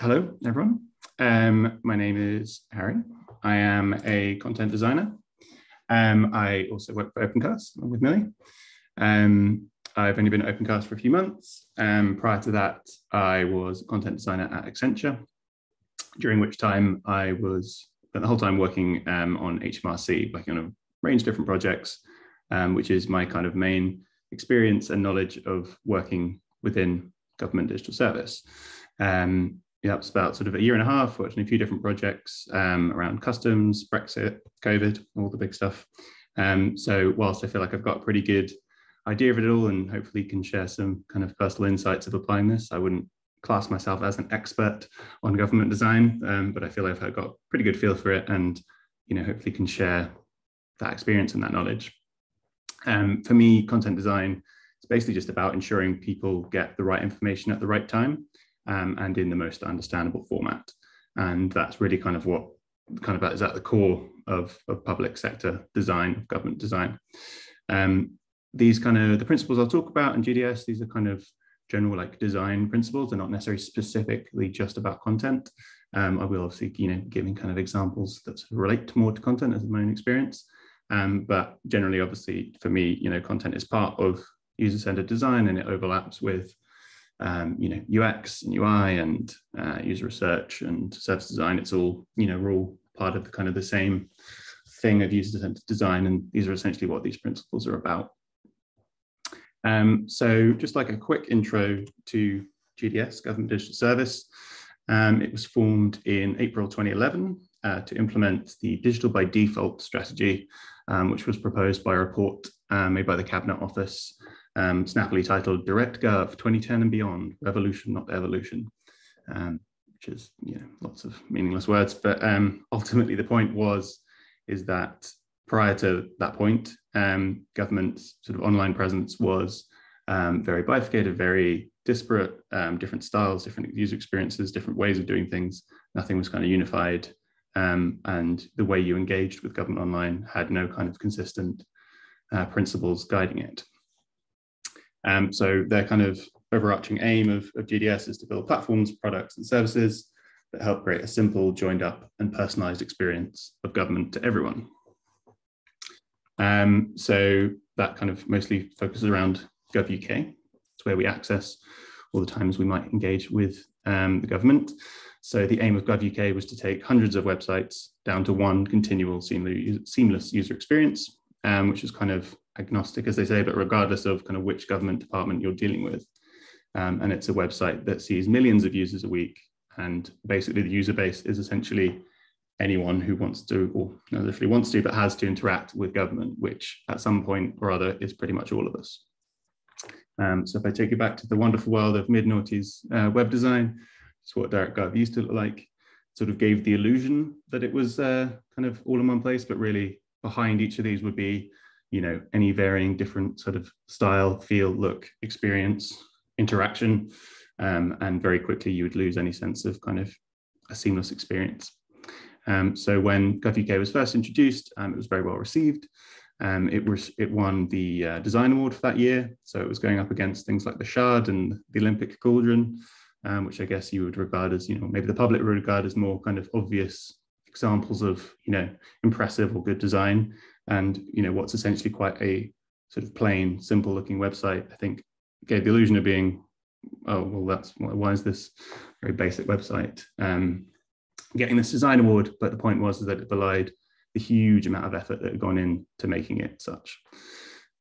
hello, everyone. Um, my name is Harry. I am a content designer. Um, I also work for Opencast with Millie. Um, I've only been at Opencast for a few months. Um, prior to that, I was a content designer at Accenture, during which time I was the whole time working um, on HMRC, working on a range of different projects, um, which is my kind of main experience and knowledge of working within government digital service. Um, yeah, it's about sort of a year and a half, worked on a few different projects um, around customs, Brexit, COVID, all the big stuff. Um, so whilst I feel like I've got a pretty good idea of it all and hopefully can share some kind of personal insights of applying this, I wouldn't class myself as an expert on government design, um, but I feel like I've got a pretty good feel for it and, you know, hopefully can share that experience and that knowledge. Um, for me, content design is basically just about ensuring people get the right information at the right time um, and in the most understandable format. And that's really kind of what kind of is at the core of, of public sector design, of government design. Um, these kind of the principles I'll talk about in GDS, these are kind of general like design principles. They're not necessarily specifically just about content. Um, I will obviously, you know, giving kind of examples that sort of relate more to content as my own experience. Um, but generally, obviously, for me, you know, content is part of user-centered design and it overlaps with um, you know UX and UI and uh, user research and service design. It's all you know we're all part of the kind of the same thing of user-centered design, and these are essentially what these principles are about. Um, so just like a quick intro to GDS, Government Digital Service. Um, it was formed in April 2011 uh, to implement the digital by default strategy, um, which was proposed by a report uh, made by the Cabinet Office um, snappily titled Direct Gov 2010 and Beyond, Revolution, not Evolution, um, which is, you know, lots of meaningless words. But um, ultimately the point was, is that prior to that point, um, government's sort of online presence was um, very bifurcated, very disparate, um, different styles, different user experiences, different ways of doing things. Nothing was kind of unified. and the way you engaged with government online had no kind of consistent uh, principles guiding it. Um, so their kind of overarching aim of, of GDS is to build platforms, products, and services that help create a simple, joined up, and personalized experience of government to everyone. Um, so that kind of mostly focuses around GovUK. It's where we access all the times we might engage with um, the government. So the aim of GovUK was to take hundreds of websites down to one continual seamless user experience, um, which is kind of agnostic, as they say, but regardless of kind of which government department you're dealing with. Um, and it's a website that sees millions of users a week. And basically, the user base is essentially anyone who wants to, or not literally wants to, but has to interact with government, which at some point or other is pretty much all of us. Um, so if I take you back to the wonderful world of mid-noughties uh, web design, it's what DirectGov used to look like, sort of gave the illusion that it was uh, kind of all in one place, but really behind each of these would be you know any varying different sort of style feel look experience interaction um, and very quickly you would lose any sense of kind of a seamless experience. Um, so when GovUK was first introduced um, it was very well received. Um, it was it won the uh, design award for that year. So it was going up against things like the shard and the olympic cauldron um, which i guess you would regard as you know maybe the public would regard as more kind of obvious examples of you know impressive or good design and you know what's essentially quite a sort of plain simple looking website i think gave the illusion of being oh well that's why is this very basic website? Um, getting this design award but the point was that it belied the huge amount of effort that had gone into making it such.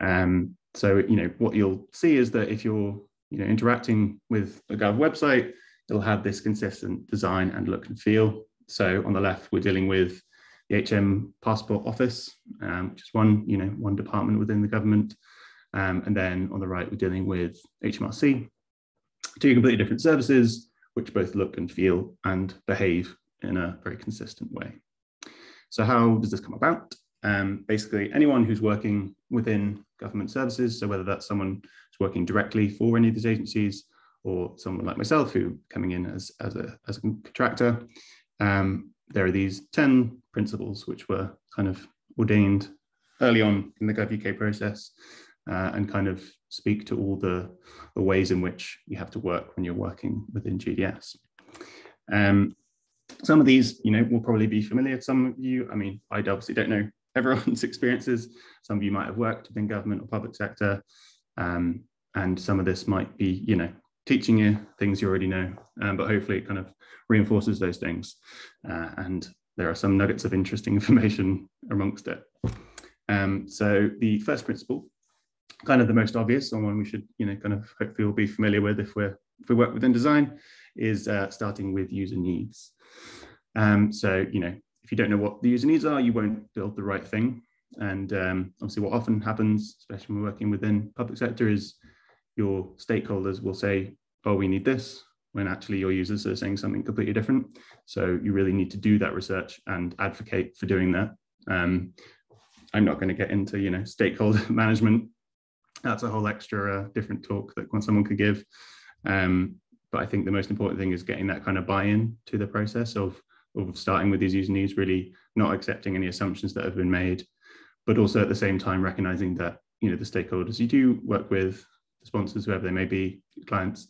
Um, so you know what you'll see is that if you're you know interacting with a gov website it'll have this consistent design and look and feel. So on the left we're dealing with the HM Passport Office, um, which is one, you know, one department within the government. Um, and then on the right, we're dealing with HMRC, two completely different services, which both look and feel and behave in a very consistent way. So how does this come about? Um, basically, anyone who's working within government services, so whether that's someone who's working directly for any of these agencies or someone like myself who coming in as, as, a, as a contractor, um, there are these 10 principles which were kind of ordained early on in the GovUK process uh, and kind of speak to all the, the ways in which you have to work when you're working within GDS. Um, some of these, you know, will probably be familiar to some of you. I mean, I obviously don't know everyone's experiences. Some of you might have worked within government or public sector. Um, and some of this might be, you know, teaching you things you already know, um, but hopefully it kind of reinforces those things. Uh, and there are some nuggets of interesting information amongst it. Um, so the first principle, kind of the most obvious, and one we should, you know, kind of hopefully all be familiar with if we're if we work within design, is uh, starting with user needs. Um, so, you know, if you don't know what the user needs are, you won't build the right thing. And um, obviously, what often happens, especially when we're working within public sector, is your stakeholders will say, "Oh, we need this," when actually your users are saying something completely different. So you really need to do that research and advocate for doing that. Um, I'm not going to get into, you know, stakeholder management. That's a whole extra uh, different talk that someone could give. Um, but I think the most important thing is getting that kind of buy-in to the process of of starting with these user needs, really not accepting any assumptions that have been made, but also at the same time recognizing that you know the stakeholders you do work with, the sponsors, whoever they may be, clients,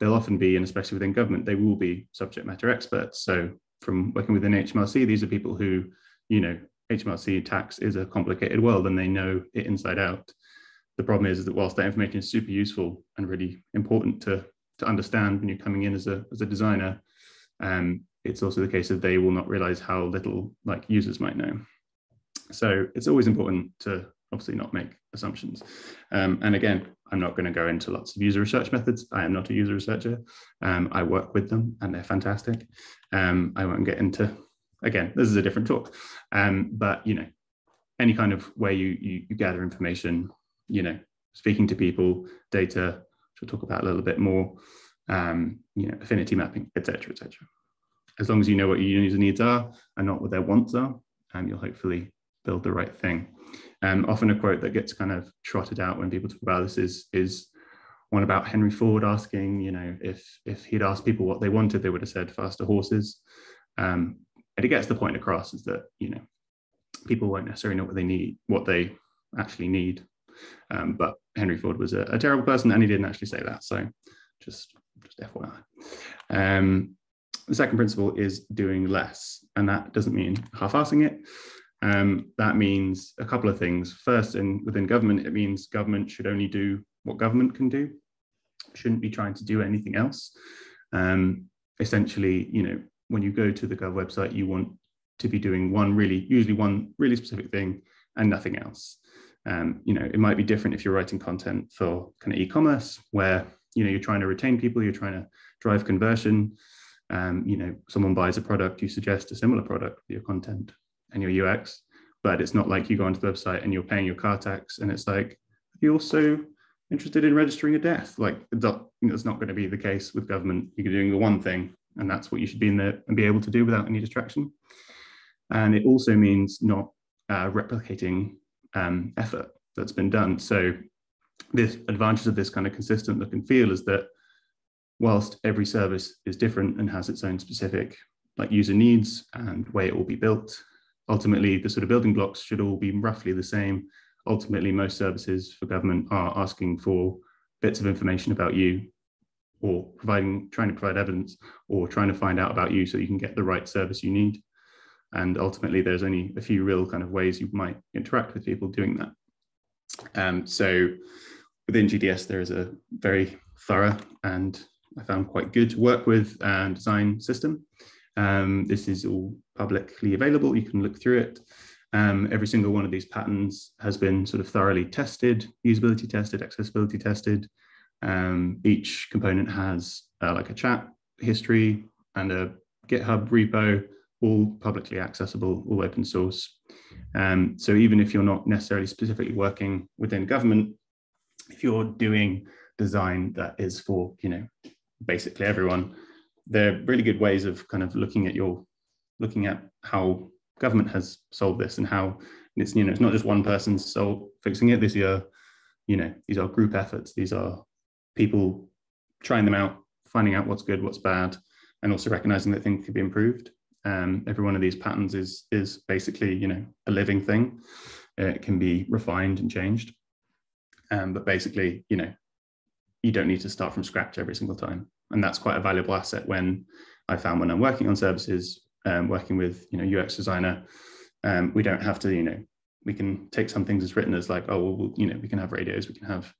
they'll often be, and especially within government, they will be subject matter experts. So from working within HMRC, these are people who, you know, HMRC tax is a complicated world and they know it inside out. The problem is, is that whilst that information is super useful and really important to, to understand when you're coming in as a, as a designer, um, it's also the case that they will not realize how little like users might know. So it's always important to obviously not make assumptions. Um, and again, I'm not going to go into lots of user research methods. I am not a user researcher. Um, I work with them and they're fantastic. Um, I won't get into, again, this is a different talk. Um, but, you know, any kind of way you, you, you, gather information, you know, speaking to people, data, which we'll talk about a little bit more, um, you know, affinity mapping, etc., etc as long as you know what your user needs are and not what their wants are, um, you'll hopefully build the right thing. Um, often a quote that gets kind of trotted out when people talk about this is, is one about Henry Ford asking, you know, if, if he'd asked people what they wanted, they would have said faster horses. Um, and it gets the point across is that, you know, people won't necessarily know what they need, what they actually need. Um, but Henry Ford was a, a, terrible person and he didn't actually say that. So just, just FYI. Um, the second principle is doing less, and that doesn't mean half-assing it. Um, that means a couple of things. First, in within government, it means government should only do what government can do. Shouldn't be trying to do anything else. Um, essentially, you know, when you go to the Gov website, you want to be doing one really, usually one really specific thing and nothing else. Um, you know, it might be different if you're writing content for kind of e-commerce, where you know you're trying to retain people, you're trying to drive conversion um, you know, someone buys a product, you suggest a similar product for your content and your UX, but it's not like you go onto the website and you're paying your car tax and it's like, are you're also interested in registering a death. Like that's not going to be the case with government. You're doing the one thing and that's what you should be in there and be able to do without any distraction. And it also means not uh, replicating um, effort that's been done. So this advantage of this kind of consistent look and feel is that whilst every service is different and has its own specific like user needs and way it will be built, ultimately the sort of building blocks should all be roughly the same. Ultimately, most services for government are asking for bits of information about you or providing, trying to provide evidence or trying to find out about you so you can get the right service you need. And ultimately, there's only a few real kind of ways you might interact with people doing that. Um, so within GDS, there is a very thorough and I found quite good to work with and design system. Um, this is all publicly available. You can look through it. Um, every single one of these patterns has been sort of thoroughly tested, usability tested, accessibility tested. Um, each component has uh, like a chat history and a GitHub repo, all publicly accessible, all open source. Um, so even if you're not necessarily specifically working within government, if you're doing design that is for you know basically everyone. They're really good ways of kind of looking at your, looking at how government has solved this and how it's, you know, it's not just one person so fixing it. These are, you know, these are group efforts. These are people trying them out, finding out what's good, what's bad, and also recognizing that things could be improved. Um, every one of these patterns is is basically, you know, a living thing. it can be refined and changed. Um, but basically, you know, you don't need to start from scratch every single time. And that's quite a valuable asset when I found when I'm working on services, um, working with you know UX designer, um, we don't have to you know we can take some things as written as like oh well, you know we can have radios, we can have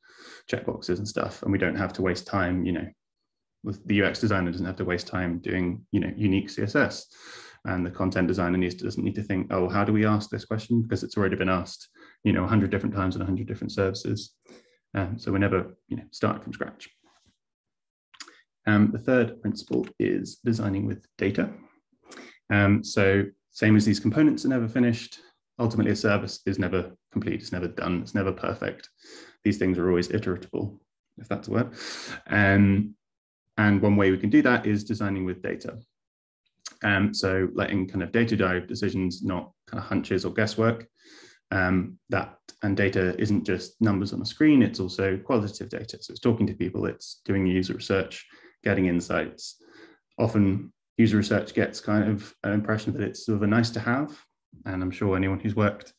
checkboxes and stuff, and we don't have to waste time you know with the UX designer doesn't have to waste time doing you know unique CSS, and the content designer needs to, doesn't need to think oh how do we ask this question because it's already been asked you know 100 different times in 100 different services. Um, so we're never you know start from scratch. Um, the third principle is designing with data. Um, so same as these components are never finished, ultimately a service is never complete, it's never done, it's never perfect. These things are always iteratable, if that's a word. Um, and one way we can do that is designing with data. Um, so letting kind of data drive decisions, not kind of hunches or guesswork. Um, that and data isn't just numbers on a screen, it's also qualitative data. So it's talking to people, it's doing user research, getting insights. Often user research gets kind of an impression that it's sort of a nice to have. And I'm sure anyone who's worked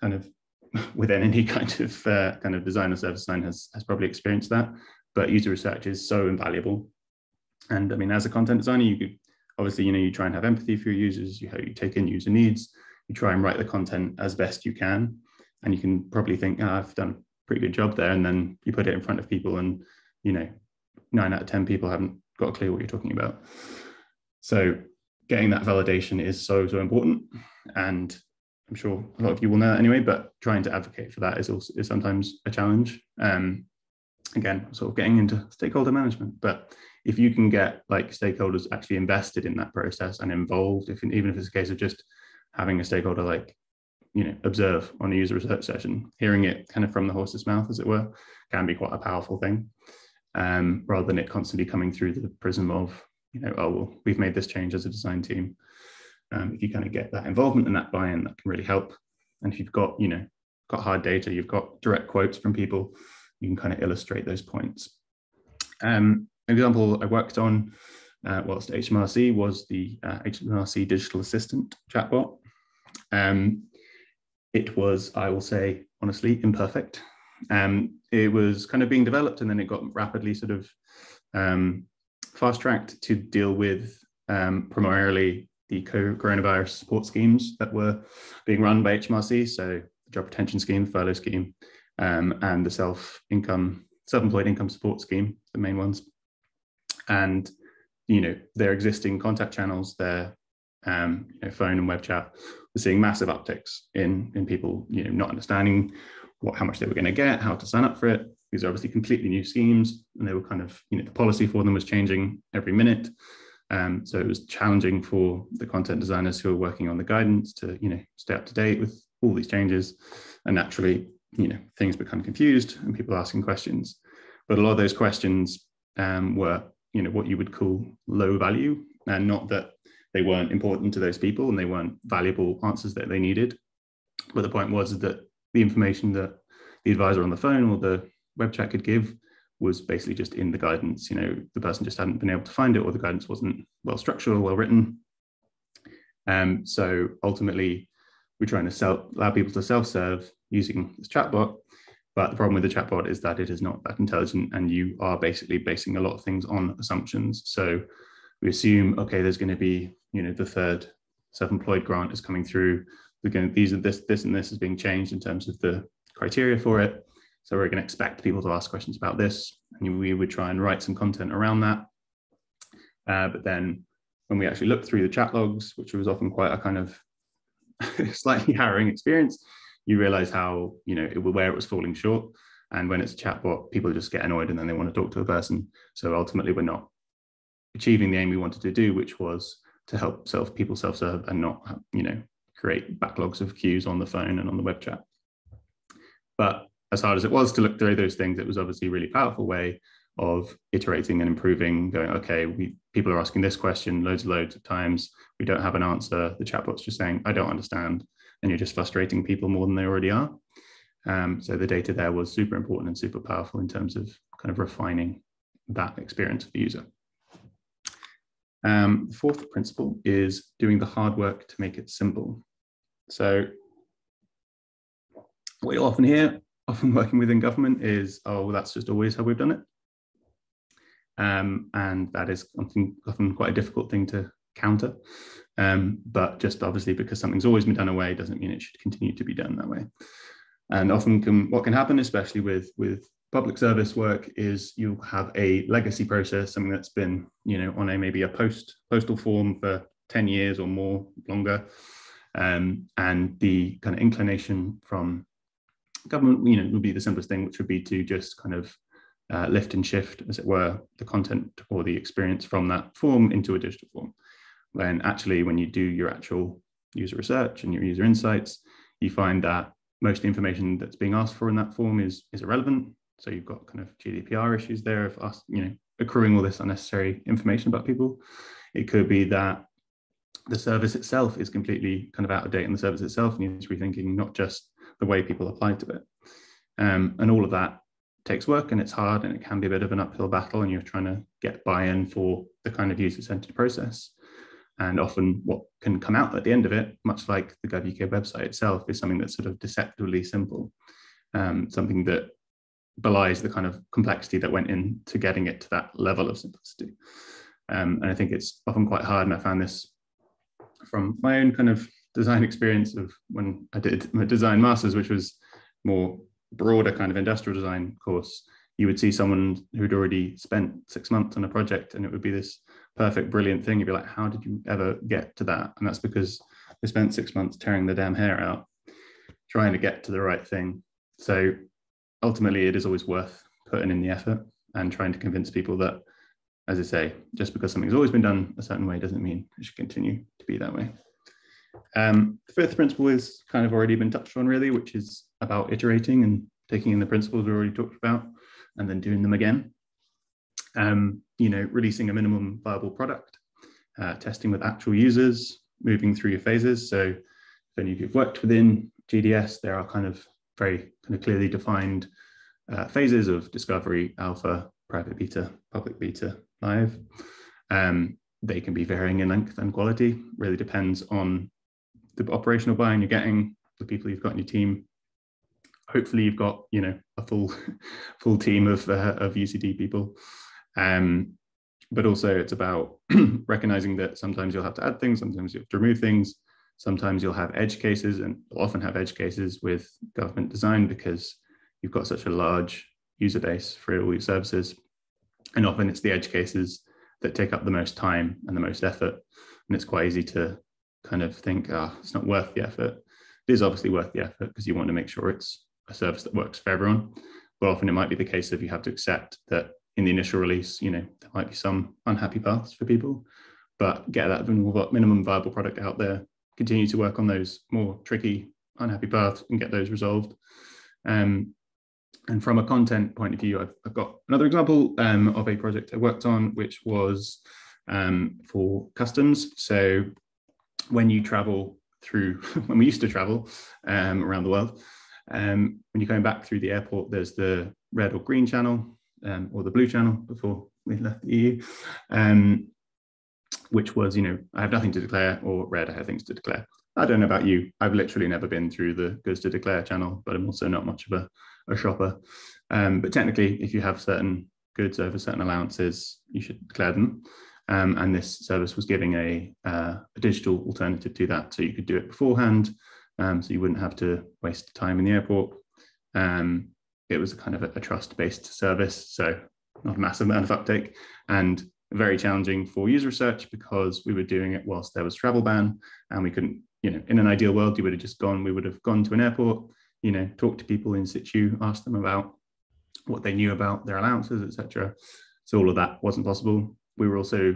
kind of within any kind of uh, kind of design or service design has, has probably experienced that. But user research is so invaluable. And I mean, as a content designer, you could obviously, you know, you try and have empathy for your users, you, you take in user needs, you try and write the content as best you can. And you can probably think, oh, I've done a pretty good job there. And then you put it in front of people and, you know, nine out of 10 people haven't got a clue what you're talking about. So getting that validation is so, so important. And I'm sure a lot of you will know that anyway, but trying to advocate for that is also is sometimes a challenge. Um, again, sort of getting into stakeholder management. But if you can get like stakeholders actually invested in that process and involved, if even if it's a case of just having a stakeholder like you know observe on a user research session, hearing it kind of from the horse's mouth, as it were, can be quite a powerful thing um, rather than it constantly coming through the prism of, you know, oh, well, we've made this change as a design team. Um, if you kind of get that involvement and that buy-in, that can really help. And if you've got, you know, got hard data, you've got direct quotes from people, you can kind of illustrate those points. Um, an example I worked on uh, whilst HMRC was the uh, HMRC Digital Assistant chatbot. Um, it was, I will say, honestly, imperfect. Um, it was kind of being developed and then it got rapidly sort of um, fast tracked to deal with um, primarily the co coronavirus support schemes that were being run by HMRC. So the job retention scheme, furlough scheme, um, and the self income, self-employed income support scheme, the main ones. And you know their existing contact channels, their um, you know, phone and web chat, we're seeing massive upticks in in people you know not understanding what how much they were going to get, how to sign up for it. These are obviously completely new schemes, and they were kind of you know the policy for them was changing every minute. Um, so it was challenging for the content designers who are working on the guidance to you know stay up to date with all these changes, and naturally you know things become confused and people asking questions. But a lot of those questions um, were you know what you would call low value, and not that they weren't important to those people and they weren't valuable answers that they needed. But the point was that the information that the advisor on the phone or the web chat could give was basically just in the guidance. You know, the person just hadn't been able to find it or the guidance wasn't well structured or well written. Um, so ultimately, we're trying to sell, allow people to self-serve using this chatbot. But the problem with the chatbot is that it is not that intelligent and you are basically basing a lot of things on assumptions. So we assume, okay, there's going to be, you know, the third self-employed grant is coming through we're going to, these are this, this and this is being changed in terms of the criteria for it. So we're going to expect people to ask questions about this. And we would try and write some content around that. Uh, but then when we actually looked through the chat logs, which was often quite a kind of slightly harrowing experience, you realize how, you know, it, where it was falling short. And when it's a chatbot, people just get annoyed and then they want to talk to a person. So ultimately, we're not achieving the aim we wanted to do, which was to help self people self-serve and not, you know, create backlogs of queues on the phone and on the web chat. But as hard as it was to look through those things, it was obviously a really powerful way of iterating and improving, going, okay, we people are asking this question loads and loads of times. We don't have an answer. The chatbot's just saying, I don't understand. And you're just frustrating people more than they already are. Um, so the data there was super important and super powerful in terms of kind of refining that experience for the user. Um, the fourth principle is doing the hard work to make it simple. So what you'll often hear, often working within government is, oh, that's just always how we've done it. Um, and that is often, often quite a difficult thing to counter. Um, but just obviously because something's always been done away doesn't mean it should continue to be done that way. And often can, what can happen, especially with, with public service work, is you have a legacy process, something that's been, you know, on a maybe a post postal form for 10 years or more longer. Um, and the kind of inclination from government, you know, would be the simplest thing, which would be to just kind of uh, lift and shift, as it were, the content or the experience from that form into a digital form. When actually, when you do your actual user research and your user insights, you find that most of the information that's being asked for in that form is, is irrelevant. So you've got kind of GDPR issues there of us, you know, accruing all this unnecessary information about people. It could be that the service itself is completely kind of out of date and the service itself needs rethinking not just the way people apply to it. Um, and all of that takes work and it's hard and it can be a bit of an uphill battle and you're trying to get buy-in for the kind of user-centered process. And often what can come out at the end of it, much like the GovUK website itself, is something that's sort of deceptively simple, um, something that belies the kind of complexity that went into getting it to that level of simplicity. Um, and I think it's often quite hard, and I found this from my own kind of design experience of when I did my design masters, which was more broader kind of industrial design course, you would see someone who'd already spent six months on a project and it would be this perfect, brilliant thing. You'd be like, how did you ever get to that? And that's because they spent six months tearing the damn hair out, trying to get to the right thing. So ultimately, it is always worth putting in the effort and trying to convince people that, as I say, just because something's always been done a certain way doesn't mean it should continue to be that way. Um, the fifth principle is kind of already been touched on really, which is about iterating and taking in the principles we already talked about and then doing them again. Um, you know, releasing a minimum viable product, uh, testing with actual users, moving through your phases. So if any of you've worked within GDS, there are kind of very kind of clearly defined uh, phases of discovery, alpha, private beta, public beta, live. Um, they can be varying in length and quality, really depends on the operational buy-in you're getting, the people you've got in your team. Hopefully, you've got you know a full full team of uh, of UCD people. Um, but also, it's about recognizing that sometimes you'll have to add things, sometimes you have to remove things, sometimes you'll have edge cases, and often have edge cases with government design because you've got such a large user base for all your services, and often it's the edge cases that take up the most time and the most effort, and it's quite easy to kind of think, ah, oh, it's not worth the effort. It is obviously worth the effort because you want to make sure it's a service that works for everyone. But often it might be the case of you have to accept that in the initial release, you know, there might be some unhappy paths for people, but get that minimum viable product out there, continue to work on those more tricky, unhappy paths and get those resolved. Um, and from a content point of view, I've, I've got another example um, of a project I worked on, which was um, for customs. So when you travel through, when we used to travel um, around the world, um, when you're going back through the airport, there's the red or green channel um, or the blue channel before we left the EU, um, which was, you know, I have nothing to declare, or red, I have things to declare. I don't know about you. I've literally never been through the goods to declare channel, but I'm also not much of a, a shopper. Um, but technically, if you have certain goods over certain allowances, you should declare them. Um, and this service was giving a, uh, a, digital alternative to that. So you could do it beforehand, um, so you wouldn't have to waste time in the airport. Um, it was a kind of a, a trust-based service, so not a massive amount of uptake, and very challenging for user research because we were doing it whilst there was travel ban, and we couldn't, you know, in an ideal world, you would have just gone, we would have gone to an airport, you know, talk to people in situ, ask them about what they knew about their allowances, etc. So all of that wasn't possible we were also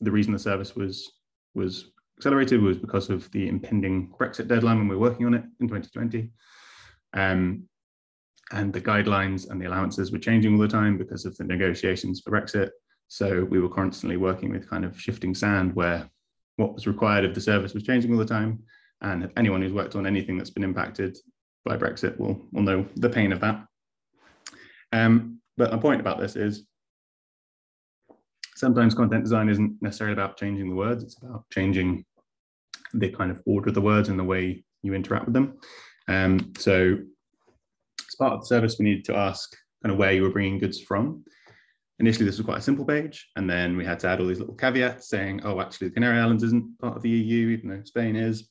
the reason the service was was accelerated was because of the impending Brexit deadline when we were working on it in 2020. Um, and the guidelines and the allowances were changing all the time because of the negotiations for Brexit. So we were constantly working with kind of shifting sand where what was required of the service was changing all the time. And anyone who's worked on anything that's been impacted by Brexit will, will know the pain of that. Um, but my point about this is sometimes content design isn't necessarily about changing the words, it's about changing the kind of order of the words and the way you interact with them. Um, so as part of the service, we needed to ask kind of where you were bringing goods from. initially this was quite a simple page, and then we had to add all these little caveats saying, oh, actually the Canary Islands isn't part of the EU, even though Spain is.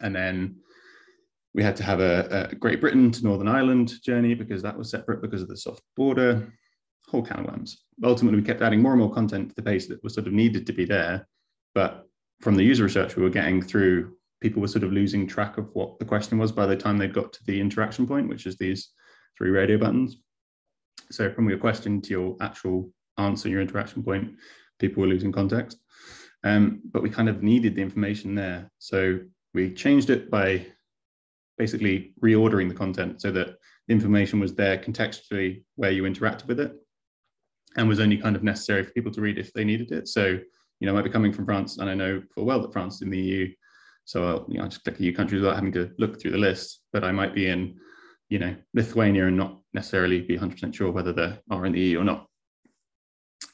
And then we had to have a, a Great Britain to Northern Ireland journey because that was separate because of the soft border, whole can of worms. Ultimately, we kept adding more and more content to the page that was sort of needed to be there. But from the user research we were getting through, people were sort of losing track of what the question was by the time they'd got to the interaction point, which is these three radio buttons. So from your question to your actual answer, your interaction point, people were losing context. Um, but we kind of needed the information there. So we changed it by basically reordering the content so that the information was there contextually where you interacted with it and was only kind of necessary for people to read if they needed it. So, you know, I might be coming from France and I know full well that France is in the EU. So I'll, you know, just click EU countries without having to look through the list, but I might be in, you know, Lithuania and not necessarily be 100% sure whether they are in the EU or not.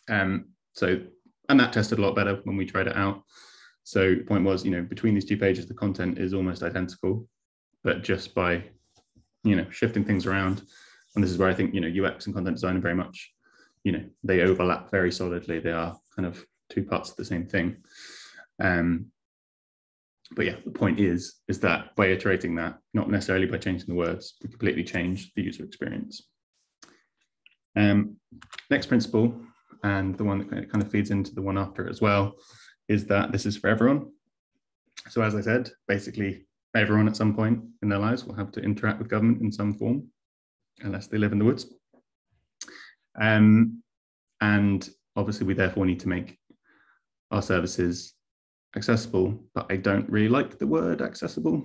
Um, so, and that tested a lot better when we tried it out. So point was, you know, between these two pages, the content is almost identical, but just by, you know, shifting things around. And this is where I think, you know, UX and content design are very much, you know, they overlap very solidly. They are kind of two parts of the same thing. Um, but yeah, the point is, is that by iterating that, not necessarily by changing the words, we completely change the user experience. Um, next principle, and the one that kind of feeds into the one after as well, is that this is for everyone. So as I said, basically everyone at some point in their lives will have to interact with government in some form, unless they live in the woods. Um, and obviously we therefore need to make our services accessible, but I don't really like the word accessible.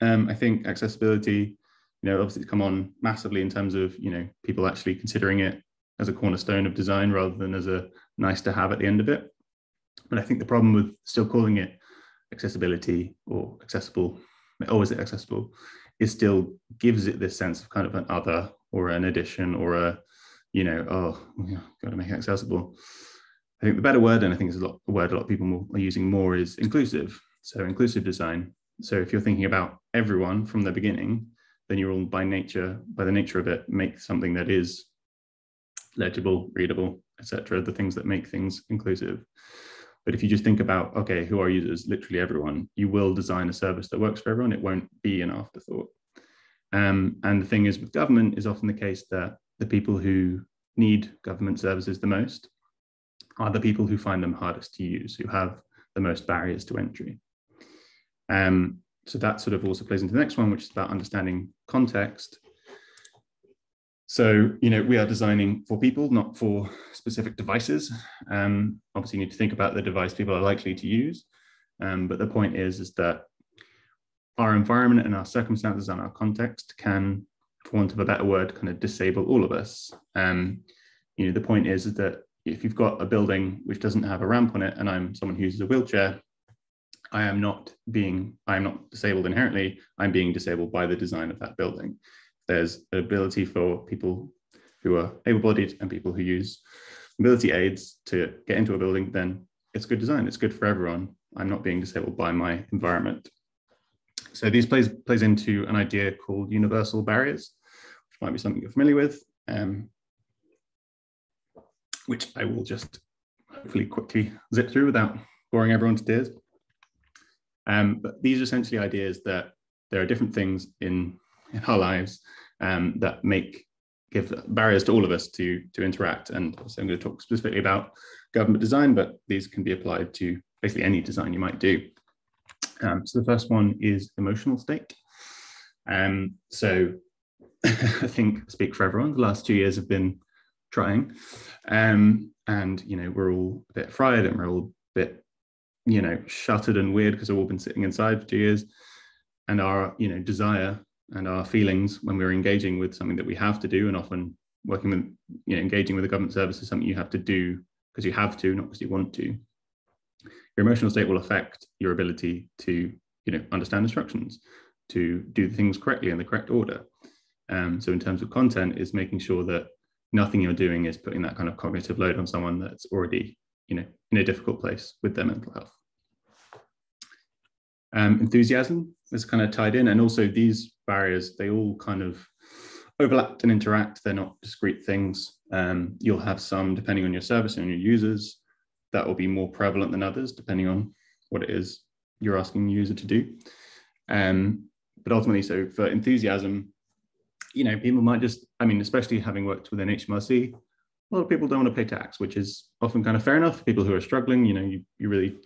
Um, I think accessibility, you know, obviously it's come on massively in terms of, you know, people actually considering it as a cornerstone of design rather than as a nice to have at the end of it. But I think the problem with still calling it accessibility or accessible, or is it accessible, it still gives it this sense of kind of an other or an addition or a, you know, oh, yeah, got to make it accessible. I think the better word, and I think it's a, lot, a word a lot of people are using more, is inclusive. So inclusive design. So if you're thinking about everyone from the beginning, then you're all by nature, by the nature of it, make something that is legible, readable, etc. The things that make things inclusive. But if you just think about, okay, who are users? Literally everyone. You will design a service that works for everyone. It won't be an afterthought. Um, and the thing is, with government, is often the case that the people who need government services the most are the people who find them hardest to use, who have the most barriers to entry. Um, so that sort of also plays into the next one, which is about understanding context. So, you know, we are designing for people, not for specific devices. Um, obviously, you need to think about the device people are likely to use. Um, but the point is, is that our environment and our circumstances and our context can, for want of a better word, kind of disable all of us. Um, you know, the point is, is that if you've got a building which doesn't have a ramp on it and I'm someone who uses a wheelchair, I am not being, I am not disabled inherently, I'm being disabled by the design of that building. There's an ability for people who are able-bodied and people who use mobility aids to get into a building, then it's good design, it's good for everyone. I'm not being disabled by my environment. So these plays, plays into an idea called universal barriers, which might be something you're familiar with. Um, which I will just hopefully quickly zip through without boring everyone to tears. Um, but these are essentially ideas that there are different things in, in our lives um, that make give barriers to all of us to to interact. And so I'm going to talk specifically about government design, but these can be applied to basically any design you might do. Um, so the first one is emotional state. Um, so I think I speak for everyone. The last two years have been trying. Um, and, you know, we're all a bit fried and we're all a bit, you know, shuttered and weird because we've all been sitting inside for two years. And our, you know, desire and our feelings when we're engaging with something that we have to do and often working with, you know, engaging with a government service is something you have to do because you have to, not because you want to. Your emotional state will affect your ability to, you know, understand instructions, to do the things correctly in the correct order. Um, so in terms of content, is making sure that nothing you're doing is putting that kind of cognitive load on someone that's already, you know, in a difficult place with their mental health. Um, enthusiasm is kind of tied in, and also these barriers, they all kind of overlap and interact. They're not discrete things. Um, you'll have some, depending on your service and your users, that will be more prevalent than others, depending on what it is you're asking the user to do. Um, but ultimately, so for enthusiasm, you know, people might just, I mean, especially having worked within HMRC, a lot of people don't want to pay tax, which is often kind of fair enough. People who are struggling, you know, you, you really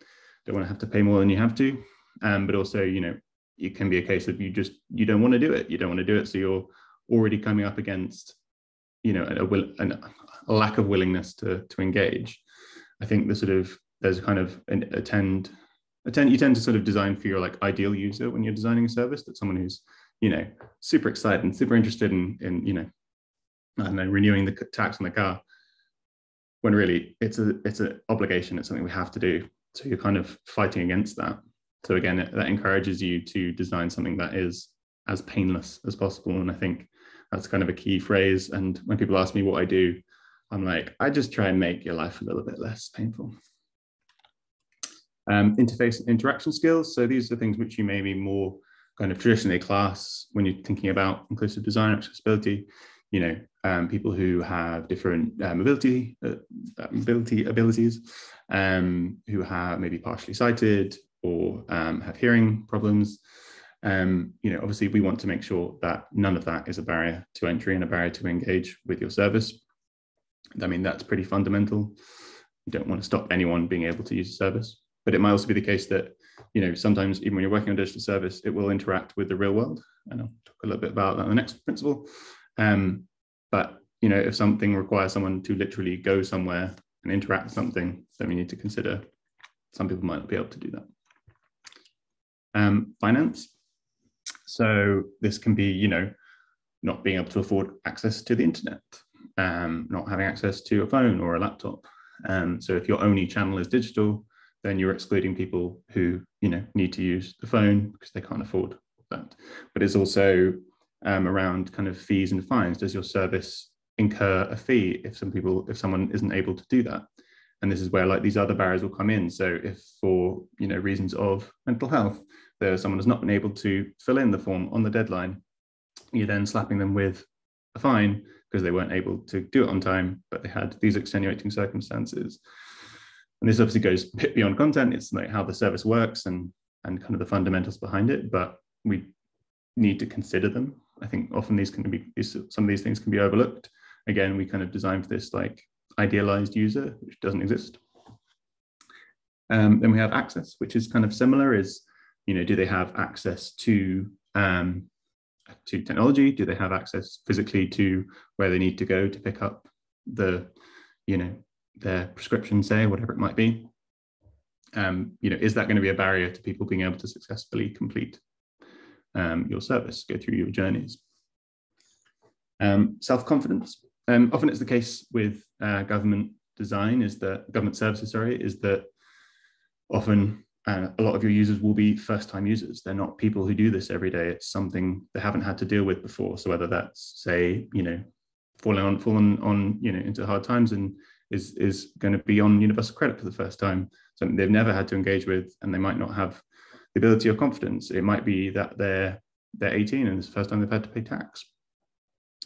don't want to have to pay more than you have to. Um, but also, you know, it can be a case of you just you don't want to do it. You don't want to do it, so you're already coming up against, you know, a, will, a lack of willingness to to engage. I think the sort of there's kind of an attend attend you tend to sort of design for your like ideal user when you're designing a service that someone who's you know super excited and super interested in in you know I don't know renewing the tax on the car when really it's a it's an obligation it's something we have to do so you're kind of fighting against that so again that encourages you to design something that is as painless as possible. And i think that's kind of a key phrase. And when people ask me what i do i'm like i just try and make your life a little bit less painful. Um, interface and interaction skills. So these are things which you may be more kind of traditionally class when you're thinking about inclusive design accessibility. You know um, people who have different uh, mobility uh, mobility abilities, um, who have maybe partially sighted or um, have hearing problems. Um, you know, obviously, we want to make sure that none of that is a barrier to entry and a barrier to engage with your service. I mean, that's pretty fundamental. You don't want to stop anyone being able to use a service, but it might also be the case that you know sometimes even when you're working on digital service, it will interact with the real world, and I'll talk a little bit about that in the next principle. Um, but you know, if something requires someone to literally go somewhere and interact with something, then we need to consider some people might not be able to do that. Um, finance. So this can be, you know, not being able to afford access to the internet, um, not having access to a phone or a laptop. Um, so if your only channel is digital, then you're excluding people who, you know, need to use the phone because they can't afford that. But it's also um, around kind of fees and fines. Does your service incur a fee if some people, if someone isn't able to do that? And this is where like these other barriers will come in. So if for you know reasons of mental health, there someone has not been able to fill in the form on the deadline, you're then slapping them with a fine because they weren't able to do it on time, but they had these extenuating circumstances. And this obviously goes bit beyond content. It's like how the service works and and kind of the fundamentals behind it. But we need to consider them I think often these can be some of these things can be overlooked. Again, we kind of design for this like idealized user, which doesn't exist. Um, then we have access, which is kind of similar. Is you know, do they have access to um, to technology? Do they have access physically to where they need to go to pick up the, you know, their prescription, say, whatever it might be? Um, you know, is that going to be a barrier to people being able to successfully complete um, your service, go through your journeys. Um, self-confidence. Um, often it's the case with uh, government design is that government services, sorry, is that often uh, a lot of your users will be first-time users. They're not people who do this every day. It's something they haven't had to deal with before. So whether that's say, you know, falling on falling on you know into hard times and is is going to be on universal credit for the first time, something they've never had to engage with, and they might not have the ability or confidence. It might be that they're they're 18 and it's the first time they've had to pay tax.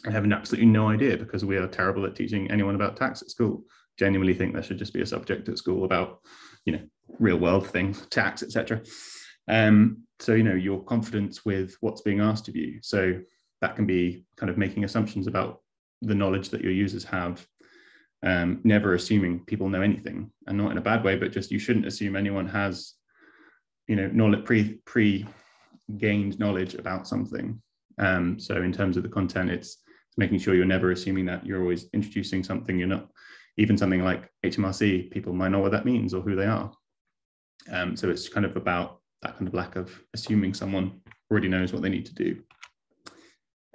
I have absolutely no idea because we are terrible at teaching anyone about tax at school. Genuinely think there should just be a subject at school about, you know, real world things, tax, etc. Um, so you know your confidence with what's being asked of you. So that can be kind of making assumptions about the knowledge that your users have. Um, never assuming people know anything, and not in a bad way, but just you shouldn't assume anyone has you know knowledge pre pre gained knowledge about something um, so in terms of the content it's, it's making sure you're never assuming that you're always introducing something you're not even something like hmrc people might know what that means or who they are. Um, so it's kind of about that kind of lack of assuming someone already knows what they need to do.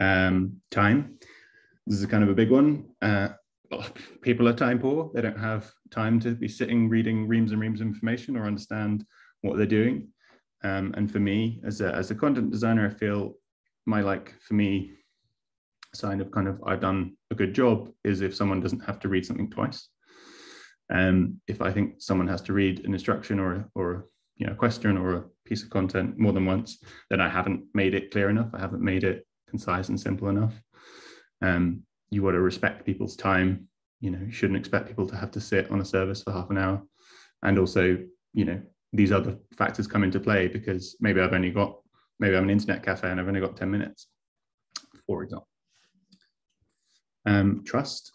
Um, time this is kind of a big one. Uh, people are time poor. They don't have time to be sitting reading reams and reams of information or understand what they're doing. Um, and for me, as a, as a content designer, I feel my like for me sign of kind of I've done a good job is if someone doesn't have to read something twice. Um, if I think someone has to read an instruction or or you know a question or a piece of content more than once, then I haven't made it clear enough. I haven't made it concise and simple enough. Um, you want to respect people's time you know, you shouldn't expect people to have to sit on a service for half an hour. And also, you know, these other factors come into play because maybe I've only got, maybe I'm an internet cafe and I've only got 10 minutes, for example. Um, trust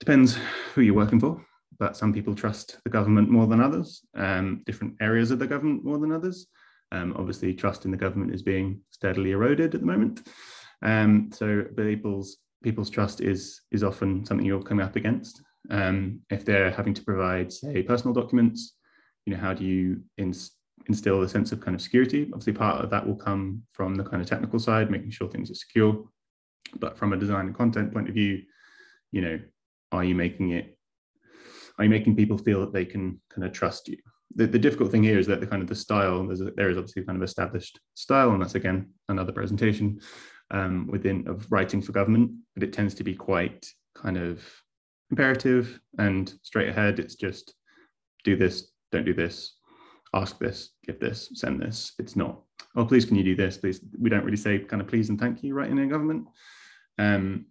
depends who you're working for, but some people trust the government more than others, um, different areas of the government more than others. Um, obviously, trust in the government is being steadily eroded at the moment. Um, so people's people's trust is is often something you're coming up against. Um, if they're having to provide, say, personal documents, you know, how do you ins instill a sense of kind of security? Obviously, part of that will come from the kind of technical side, making sure things are secure. But from a design and content point of view, you know, are you making it? Are you making people feel that they can kind of trust you? The, the difficult thing here is that the kind of the style there's a, there is obviously kind of established style, and that's again another presentation um, within of writing for government, but it tends to be quite kind of imperative and straight ahead. It's just do this, don't do this, ask this, give this, send this. It's not, oh, please, can you do this? Please. We don't really say kind of please and thank you right in government, um,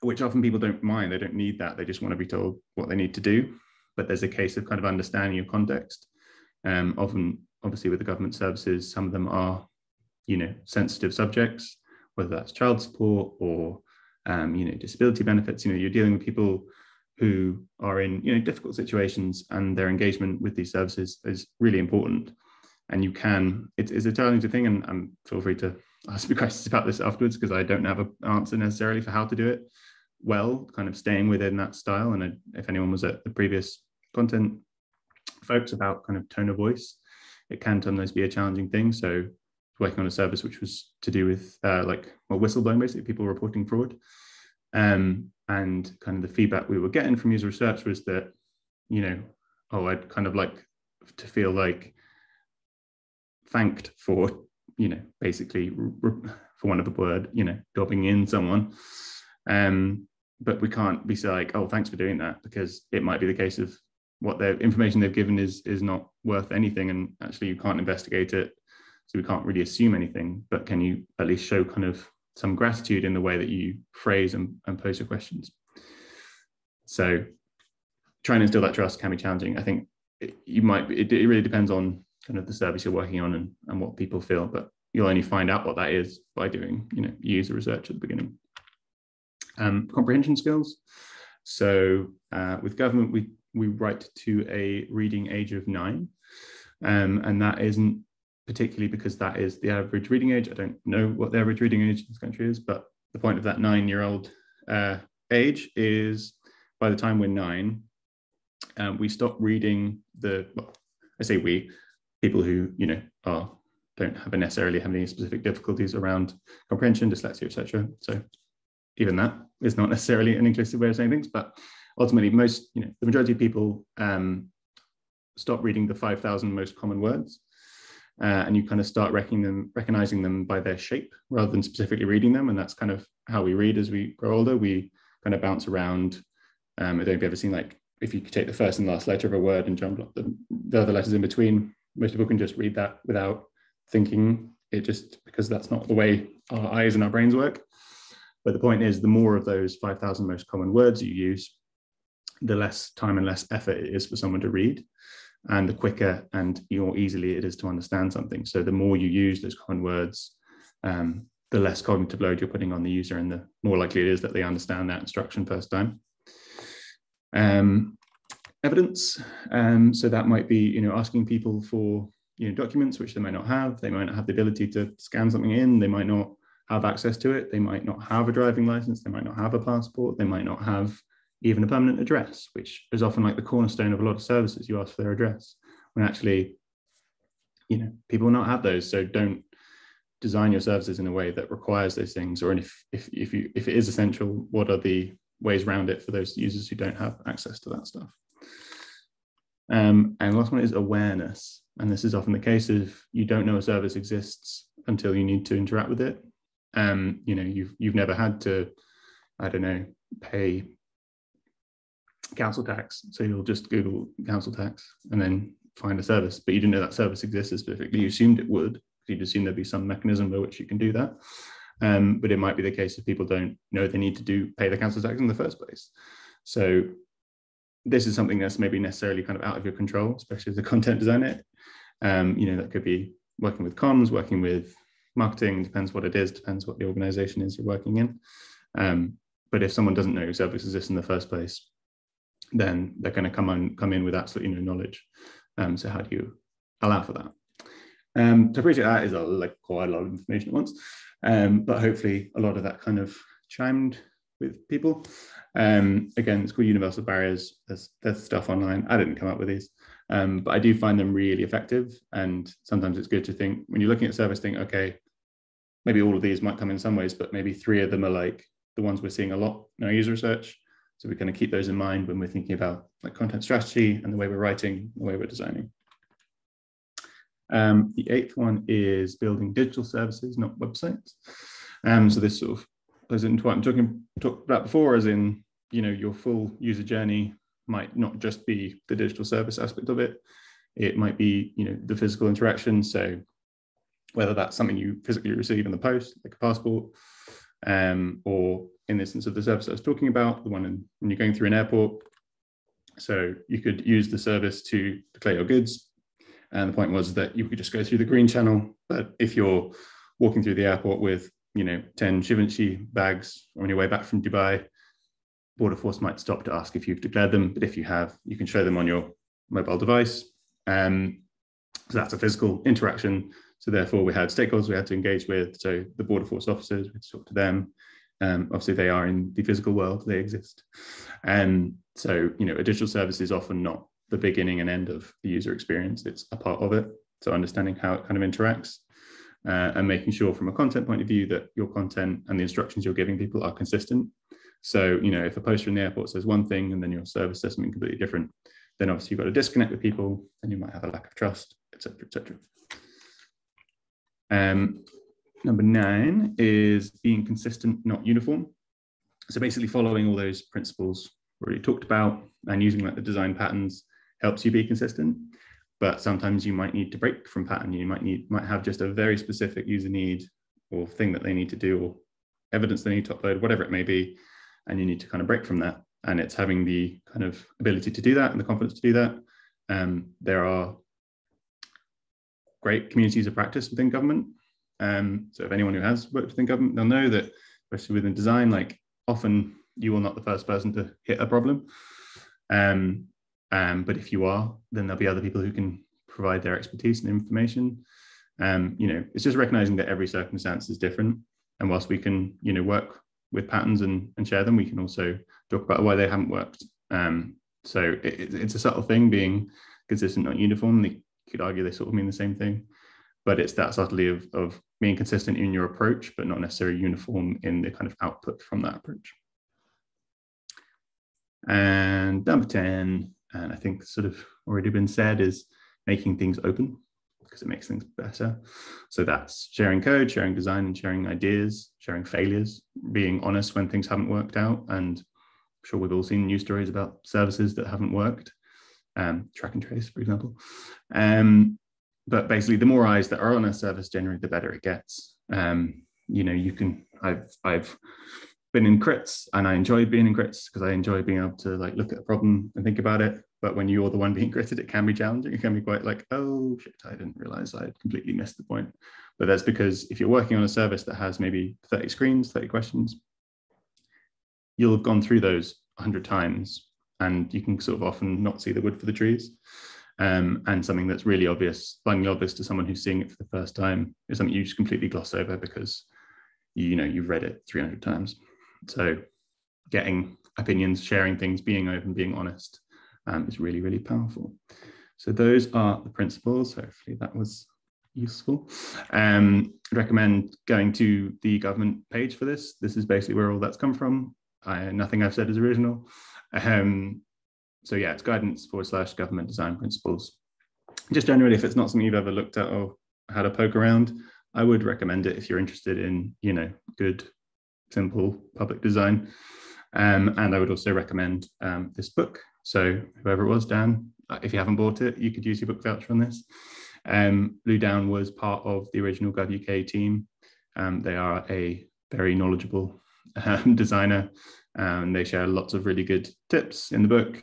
which often people don't mind. They don't need that. They just want to be told what they need to do. But there's a case of kind of understanding your context. Um, often, obviously, with the government services, some of them are, you know, sensitive subjects whether that's child support or um, you know disability benefits. You know, you're dealing with people who are in you know difficult situations, and their engagement with these services is really important. And you can, it's, it's a challenging thing, and, and feel free to ask me questions about this afterwards because I don't have an answer necessarily for how to do it well, kind of staying within that style. And if anyone was at the previous content folks about kind of tone of voice, it can sometimes be a challenging thing. So working on a service which was to do with uh, like well whistleblowing basically people reporting fraud um, and kind of the feedback we were getting from user research was that you know oh i'd kind of like to feel like thanked for you know basically for one of a word you know dobbing in someone um, but we can't be like oh thanks for doing that because it might be the case of what their information they've given is is not worth anything and actually you can't investigate it so we can't really assume anything, but can you at least show kind of some gratitude in the way that you phrase and, and pose your questions? So trying to instill that trust can be challenging. I think it, you might, it, it really depends on kind of the service you're working on and, and what people feel, but you'll only find out what that is by doing, you know, user research at the beginning. Um, comprehension skills. So uh, with government, we, we write to a reading age of nine, um, and that isn't particularly because that is the average reading age. I don't know what the average reading age in this country is, but the point of that nine year old uh, age is by the time we're nine, um, we stop reading the, well, I say we, people who, you know, are don't have necessarily have any specific difficulties around comprehension, dyslexia, etc. So even that is not necessarily an inclusive way of saying things, but ultimately most, you know, the majority of people um, stop reading the 5,000 most common words uh, and you kind of start them, recognizing them by their shape rather than specifically reading them. And that's kind of how we read as we grow older. We kind of bounce around. Um, I don't know if you've ever seen like if you could take the first and last letter of a word and jump the, the other letters in between. Most people can just read that without thinking. It just because that's not the way our eyes and our brains work. But the point is, the more of those 5,000 most common words you use, the less time and less effort it is for someone to read and the quicker and more easily it is to understand something. So the more you use those common words, um, the less cognitive load you're putting on the user and the more likely it is that they understand that instruction first time. Um, evidence, um, so that might be you know asking people for you know documents which they might not have, they might not have the ability to scan something in, they might not have access to it, they might not have a driving license, they might not have a passport, they might not have even a permanent address, which is often like the cornerstone of a lot of services. You ask for their address when actually, you know, people not have those. So don't design your services in a way that requires those things. Or if if if you if it is essential, what are the ways around it for those users who don't have access to that stuff? Um, and last one is awareness. And this is often the case if you don't know a service exists until you need to interact with it. Um, you know, you've you've never had to, I don't know, pay council tax. So you'll just Google council tax and then find a service, but you didn't know that service existed specifically. You assumed it would. You'd assume there'd be some mechanism by which you can do that. Um, but it might be the case if people don't know they need to do pay the council tax in the first place. So this is something that's maybe necessarily kind of out of your control, especially as a content designer. Um, you know, that could be working with comms, working with marketing, depends what it is, depends what the organization is you're working in. Um, but if someone doesn't know your service exists in the first place, then they're going to come on come in with absolutely no knowledge. Um, so how do you allow for that? Um, to appreciate that is a, like quite a lot of information at once, um, but hopefully a lot of that kind of chimed with people. Um, again, it's called Universal Barriers. There's, there's stuff online. I didn't come up with these, um, but I do find them really effective. And sometimes it's good to think when you're looking at service, think, okay, maybe all of these might come in some ways, but maybe three of them are like the ones we're seeing a lot in our user research. So we kind of keep those in mind when we're thinking about like content strategy and the way we're writing, the way we're designing. Um, the eighth one is building digital services, not websites. Um, so this sort of goes in what I'm talking about before, as in you know your full user journey might not just be the digital service aspect of it. It might be you know the physical interaction. So whether that's something you physically receive in the post, like a passport, um, or in the instance of the service I was talking about, the one in, when you're going through an airport. So you could use the service to declare your goods, and the point was that you could just go through the green channel. But if you're walking through the airport with, you know, 10 Givenchy bags on your way back from Dubai, Border Force might stop to ask if you've declared them. But if you have, you can show them on your mobile device. Um, so that's a physical interaction. So therefore, we had stakeholders we had to engage with. So the Border Force officers, we had to talk to them. Um, obviously, they are in the physical world; they exist. And um, so, you know, a digital service is often not the beginning and end of the user experience. It's a part of it. So understanding how it kind of interacts uh, and making sure from a content point of view that your content and the instructions you're giving people are consistent. So, you know, if a poster in the airport says one thing and then your service says something completely different, then obviously you've got to disconnect with people and you might have a lack of trust, etc., etc. Um, number nine is being consistent, not uniform. So basically following all those principles we already talked about and using like the design patterns helps you be consistent. But sometimes you might need to break from pattern. You might need might have just a very specific user need or thing that they need to do or evidence they need to upload, whatever it may be, and you need to kind of break from that. And it's having the kind of ability to do that and the confidence to do that. Um, there are great communities of practice within government. Um, so if anyone who has worked within government, they'll know that, especially within design, like often you are not the first person to hit a problem. Um, um, but if you are, then there'll be other people who can provide their expertise and information. Um, you know, it's just recognizing that every circumstance is different. And whilst we can, you know, work with patterns and, and share them, we can also talk about why they haven't worked. Um, so it, it's a subtle thing being consistent, not uniform. You could argue they sort of mean the same thing, but it's that subtlety of, of being consistent in your approach, but not necessarily uniform in the kind of output from that approach. And number 10, and I think sort of already been said, is making things open because it makes things better. So that's sharing code, sharing design, and sharing ideas, sharing failures, being honest when things haven't worked out. And I'm sure we've all seen news stories about services that haven't worked, um, track and trace, for example. Um, but basically, the more eyes that are on a service, generally, the better it gets. Um, you know, you can. I've I've been in crits and I enjoy being in crits because I enjoy being able to like look at a problem and think about it. But when you're the one being critted, it can be challenging. It can be quite like, oh shit, I didn't realize I had completely missed the point. But that's because if you're working on a service that has maybe 30 screens, 30 questions, you'll have gone through those 100 times and you can sort of often not see the wood for the trees. Um, and something that's really obvious, blindingly obvious to someone who's seeing it for the first time is something you just completely gloss over because you know you've read it 300 times. So getting opinions, sharing things, being open, being honest um, is really, really powerful. So those are the principles. Hopefully that was useful. Um, I'd recommend going to the government page for this. This is basically where all that's come from. I, nothing I've said is original. Um, so yeah, it's guidance forward slash government design principles. Just generally, if it's not something you've ever looked at or had a poke around, I would recommend it if you're interested in, you know, good simple public design. Um, and I would also recommend um, this book. So whoever it was, Dan, uh, if you haven't bought it, you could use your book voucher on this. Um, Lou Downe was part of the original Gov UK team Um, they are a very knowledgeable um, designer and they share lots of really good tips in the book.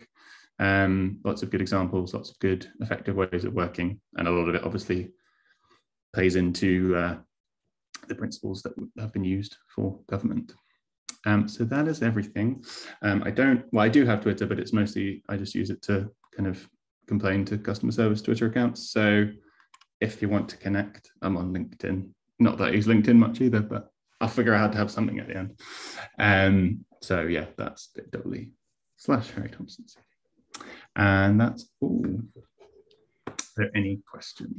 Um, lots of good examples, lots of good effective ways of working, and a lot of it obviously plays into uh, the principles that have been used for government. Um, so that is everything. Um, I don't, well, I do have Twitter, but it's mostly, I just use it to kind of complain to customer service Twitter accounts. So if you want to connect, I'm on LinkedIn. Not that I use LinkedIn much either, but I'll figure out how to have something at the end. Um, so yeah, that's bit.ly slash Harry Thompson. And that's all. Are there any questions?